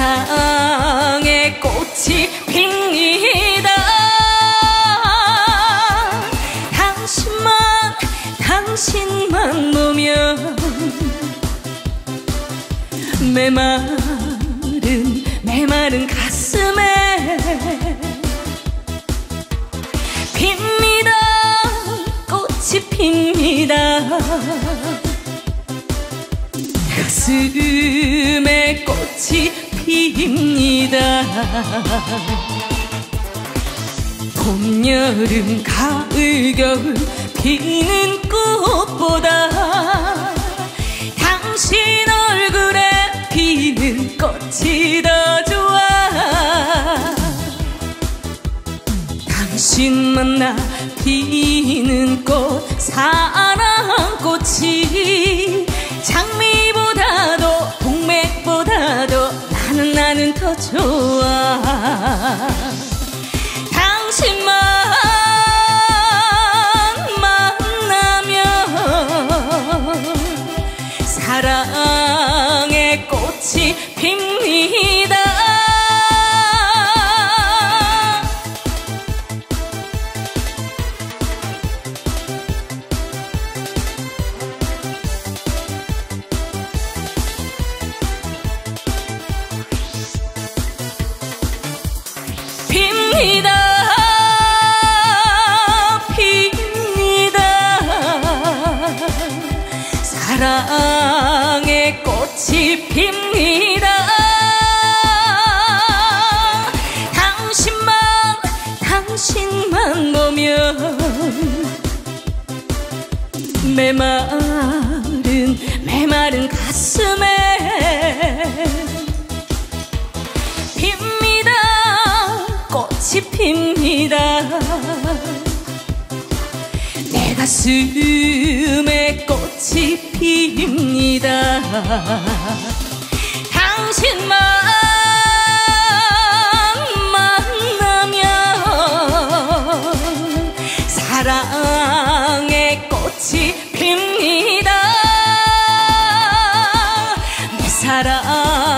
사랑의 꽃이 핍니다. 당신만 당신만 보면 메마른 메마른 가슴에 핍니다. 꽃이 핍니다. 가슴에 꽃이 핍니다. 봄, 여름, 가을, 겨울 피는 꽃보다 당신 얼굴에 피는 꽃이 더 좋아. 당신 만나 피는 꽃 사랑꽃이 장미 더 좋아 핍니다. 핍니다. 사랑의 꽃이 핍니다. 당신만 당신만 보면 메마른 메마른 가슴에 꽃이 핍니다. 내 가슴에 꽃이 핍니다. 당신만 사랑의 꽃이 핍니다. 내 사랑